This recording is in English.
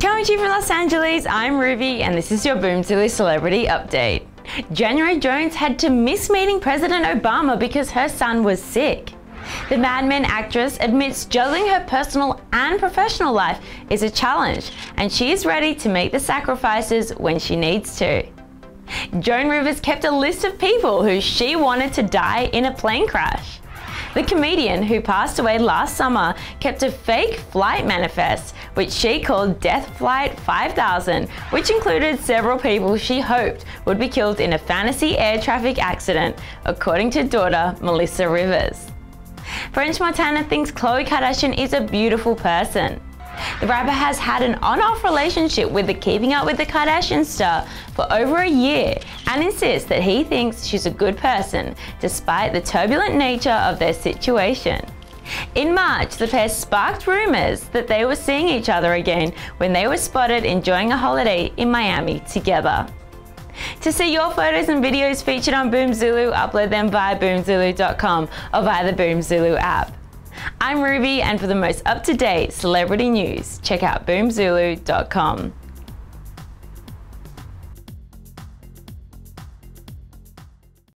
Coming to you from Los Angeles, I'm Ruby, and this is your Boom Zulu Celebrity Update. January Jones had to miss meeting President Obama because her son was sick. The Mad Men actress admits juggling her personal and professional life is a challenge, and she is ready to make the sacrifices when she needs to. Joan Rivers kept a list of people who she wanted to die in a plane crash. The comedian who passed away last summer kept a fake flight manifest, which she called Death Flight 5000, which included several people she hoped would be killed in a fantasy air traffic accident, according to daughter Melissa Rivers. French Montana thinks Khloe Kardashian is a beautiful person. The rapper has had an on-off relationship with the Keeping Up with the Kardashian star for over a year and insists that he thinks she's a good person despite the turbulent nature of their situation. In March, the pair sparked rumours that they were seeing each other again when they were spotted enjoying a holiday in Miami together. To see your photos and videos featured on Boom Zulu, upload them via boomzulu.com or via the Boom Zulu app. I'm Ruby, and for the most up to date celebrity news, check out boomzulu.com.